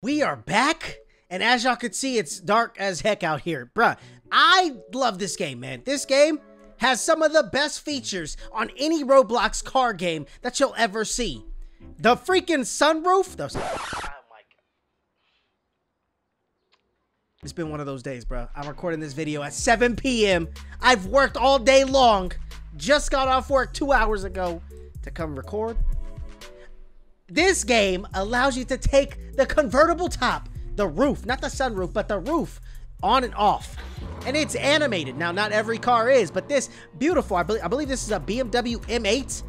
We are back, and as y'all can see, it's dark as heck out here. Bruh, I love this game, man. This game has some of the best features on any Roblox car game that you'll ever see. The freaking sunroof. The, oh it's been one of those days, bro. I'm recording this video at 7 p.m. I've worked all day long. Just got off work two hours ago to come record. This game allows you to take the convertible top, the roof, not the sunroof, but the roof, on and off. And it's animated. Now, not every car is, but this, beautiful. I believe, I believe this is a BMW M8.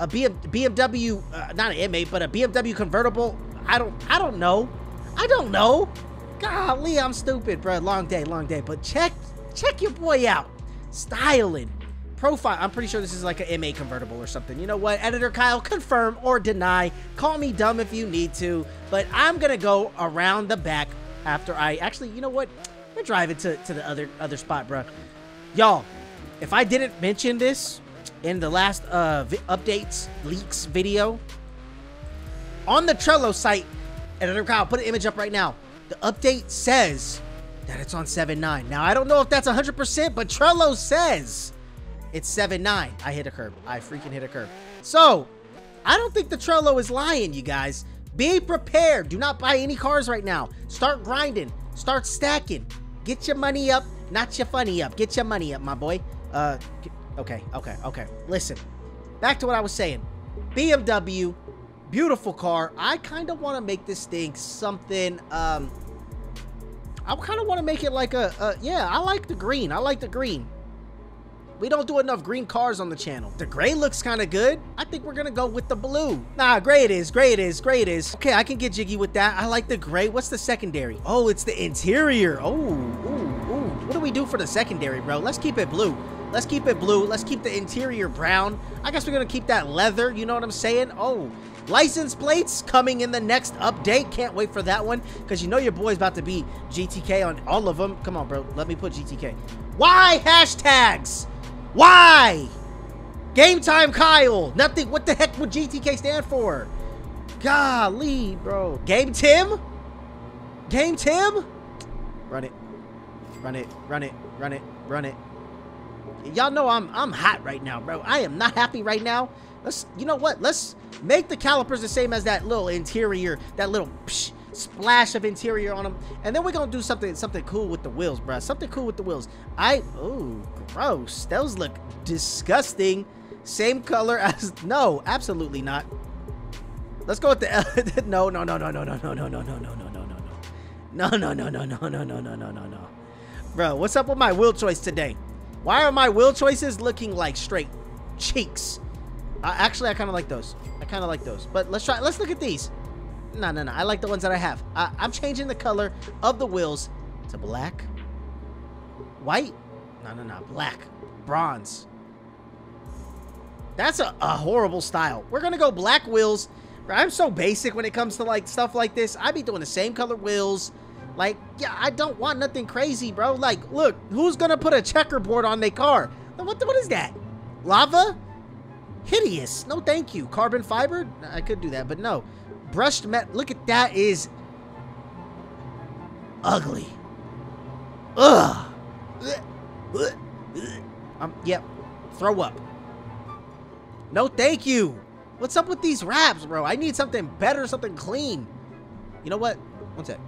A BM, BMW, uh, not an M8, but a BMW convertible. I don't, I don't know. I don't know. Golly, I'm stupid, bro. Long day, long day. But check, check your boy out. Styling. Profile. I'm pretty sure this is like an M8 convertible or something. You know what? Editor Kyle, confirm or deny. Call me dumb if you need to. But I'm going to go around the back after I... Actually, you know what? We're driving to, to the other, other spot, bro. Y'all, if I didn't mention this in the last uh, updates, leaks video, on the Trello site, Editor Kyle, put an image up right now the update says that it's on 7.9. Now, I don't know if that's 100%, but Trello says it's 7-9. I hit a curb. I freaking hit a curb. So, I don't think the Trello is lying, you guys. Be prepared. Do not buy any cars right now. Start grinding. Start stacking. Get your money up, not your funny up. Get your money up, my boy. Uh, okay, okay, okay. Listen, back to what I was saying. BMW Beautiful car. I kind of want to make this thing something, um, I kind of want to make it like a, a, yeah, I like the green. I like the green. We don't do enough green cars on the channel. The gray looks kind of good. I think we're going to go with the blue. Nah, gray it is. Gray it is. Gray it is. Okay, I can get jiggy with that. I like the gray. What's the secondary? Oh, it's the interior. Oh, ooh, ooh. What do we do for the secondary, bro? Let's keep it blue. Let's keep it blue. Let's keep the interior brown. I guess we're going to keep that leather. You know what I'm saying? Oh, License plates coming in the next update. Can't wait for that one because you know your boy's about to be GTK on all of them. Come on, bro. Let me put GTK. Why hashtags? Why? Game time Kyle. Nothing. What the heck would GTK stand for? Golly, bro. Game Tim? Game Tim? Run it. Run it. Run it. Run it. Run it. Y'all know I'm I'm hot right now, bro. I am not happy right now. Let's, you know what? Let's make the calipers the same as that little interior, that little psh, splash of interior on them. And then we're to do something something cool with the wheels, bro. Something cool with the wheels. I, oh, gross. Those look disgusting. Same color as, no, absolutely not. Let's go with the, no, no, no, no, no, no, no, no, no, no, no, no, no, no, no. No, no, no, no, no, no, no, no, no, no, no. Bro, what's up with my wheel choice today? Why are my wheel choices looking like straight cheeks? Uh, actually, I kind of like those. I kind of like those. But let's try. Let's look at these. No, no, no. I like the ones that I have. I, I'm changing the color of the wheels to black. White? No, no, no. Black. Bronze. That's a, a horrible style. We're going to go black wheels. I'm so basic when it comes to like stuff like this. I'd be doing the same color wheels. Like, yeah, I don't want nothing crazy, bro. Like, look, who's going to put a checkerboard on their car? What, what is that? Lava? Hideous. No, thank you. Carbon fiber? I could do that, but no. Brushed met. Look at that is ugly. Ugh. Um, yep. Throw up. No, thank you. What's up with these wraps, bro? I need something better, something clean. You know what? One sec.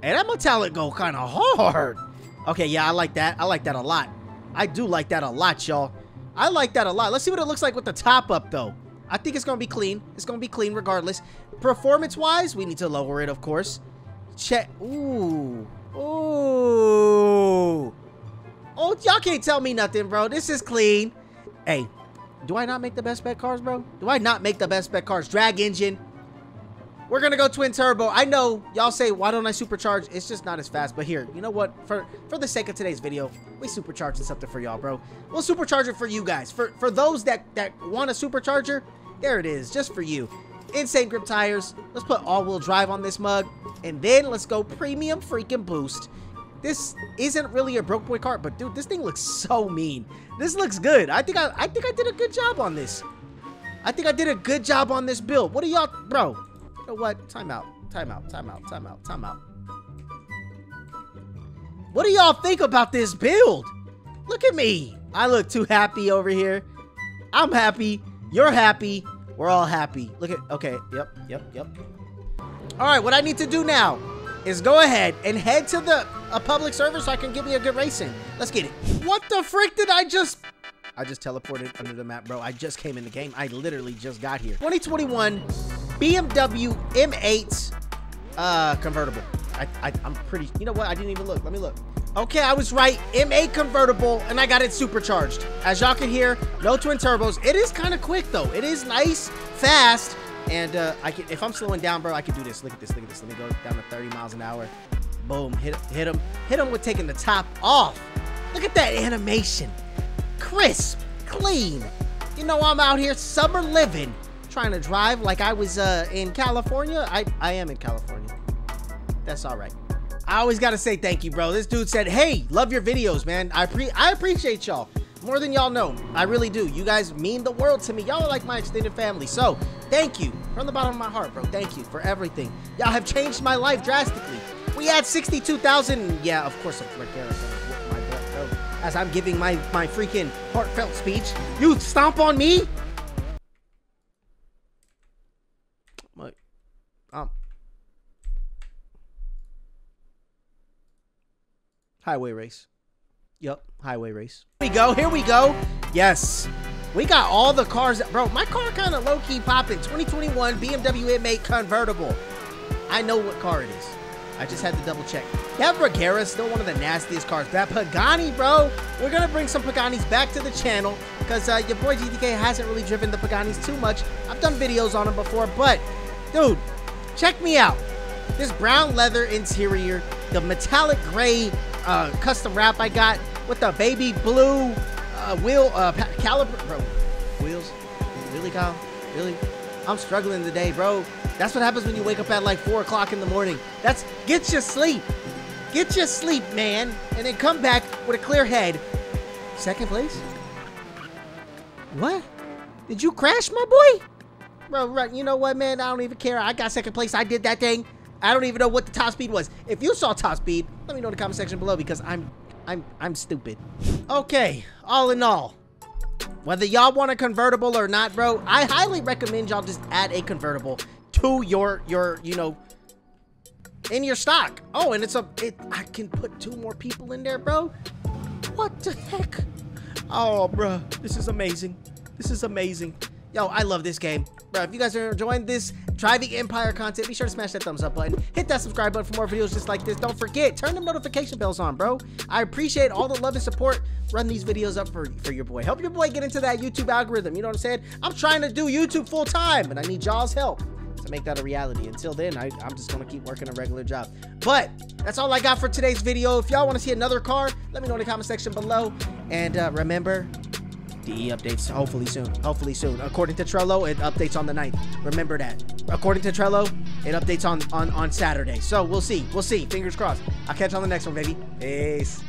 Hey, that metallic go kind of hard. Okay, yeah, I like that. I like that a lot. I do like that a lot, y'all. I like that a lot. Let's see what it looks like with the top up, though. I think it's going to be clean. It's going to be clean regardless. Performance-wise, we need to lower it, of course. Check. Ooh. Ooh. Oh, y'all can't tell me nothing, bro. This is clean. Hey, do I not make the best bet cars, bro? Do I not make the best bet cars? Drag engine, we're gonna go twin turbo. I know y'all say, why don't I supercharge? It's just not as fast. But here, you know what? For for the sake of today's video, we supercharging something for y'all, bro. We'll supercharge it for you guys. For for those that that want a supercharger, there it is, just for you. Insane grip tires. Let's put all-wheel drive on this mug, and then let's go premium freaking boost. This isn't really a broke boy car, but dude, this thing looks so mean. This looks good. I think I I think I did a good job on this. I think I did a good job on this build. What do y'all, bro? Know what? Time out. time out, time out, time out, time out. What do y'all think about this build? Look at me. I look too happy over here. I'm happy. You're happy. We're all happy. Look at, okay, yep, yep, yep. All right, what I need to do now is go ahead and head to the a public server so I can give me a good racing. Let's get it. What the frick did I just... I just teleported under the map, bro. I just came in the game. I literally just got here. 2021 BMW M8 uh, convertible. I, I, I'm pretty... You know what? I didn't even look. Let me look. Okay, I was right. M8 convertible, and I got it supercharged. As y'all can hear, no twin turbos. It is kind of quick, though. It is nice, fast, and uh, I can, if I'm slowing down, bro, I can do this. Look at this. Look at this. Let me go down to 30 miles an hour. Boom. Hit, hit him. Hit him with taking the top off. Look at that animation. Crisp. Clean. You know, I'm out here summer living. Trying to drive like I was uh, in California. I, I am in California. That's all right. I always got to say thank you, bro. This dude said, hey, love your videos, man. I, pre I appreciate y'all more than y'all know. I really do. You guys mean the world to me. Y'all are like my extended family. So, thank you from the bottom of my heart, bro. Thank you for everything. Y'all have changed my life drastically. We had 62,000. Yeah, of course, I'm. As I'm giving my, my freaking heartfelt speech, you stomp on me? My, um, highway race. Yep, highway race. Here we go, here we go. Yes, we got all the cars. Bro, my car kind of low-key popping. 2021 BMW M8 convertible. I know what car it is. I just had to double check. Bragera is still one of the nastiest cars. That Pagani, bro. We're going to bring some Paganis back to the channel because uh, your boy GTK hasn't really driven the Paganis too much. I've done videos on them before, but dude, check me out. This brown leather interior, the metallic gray uh, custom wrap I got with the baby blue uh, wheel uh, caliper, bro. Wheels? Really, Kyle? Really? I'm struggling today, bro. That's what happens when you wake up at like 4 o'clock in the morning. That's, get your sleep. Get your sleep, man. And then come back with a clear head. Second place? What? Did you crash, my boy? Bro, right, you know what, man? I don't even care. I got second place. I did that thing. I don't even know what the top speed was. If you saw top speed, let me know in the comment section below because I'm I'm I'm stupid. Okay, all in all, whether y'all want a convertible or not, bro, I highly recommend y'all just add a convertible to your your, you know, in your stock. Oh, and it's a it I can put two more people in there, bro. What the heck? Oh, bro, this is amazing. This is amazing. Yo, I love this game. Bro, if you guys are enjoying this Driving Empire content, be sure to smash that thumbs up button. Hit that subscribe button for more videos just like this. Don't forget, turn the notification bells on, bro. I appreciate all the love and support. Run these videos up for, for your boy. Help your boy get into that YouTube algorithm. You know what I'm saying? I'm trying to do YouTube full time, and I need y'all's help to make that a reality. Until then, I, am just going to keep working a regular job. But that's all I got for today's video. If y'all want to see another car, let me know in the comment section below. And uh, remember, DE updates hopefully soon. Hopefully soon. According to Trello, it updates on the 9th. Remember that. According to Trello, it updates on, on, on Saturday. So we'll see. We'll see. Fingers crossed. I'll catch you on the next one, baby. Peace.